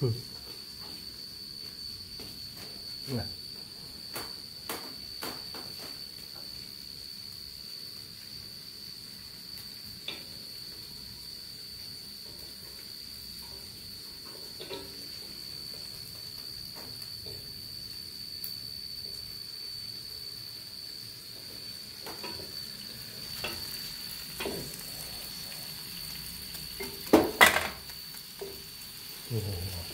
Hmm. Nah. โอ้โห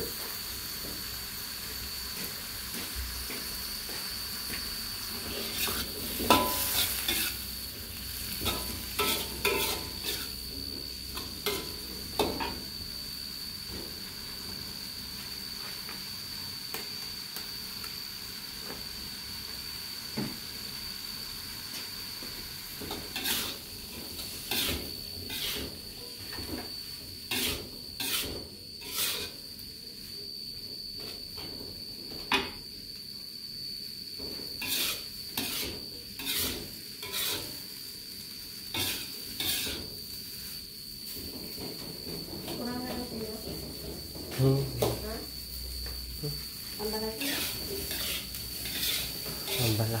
Good. Ang bala. Ang bala.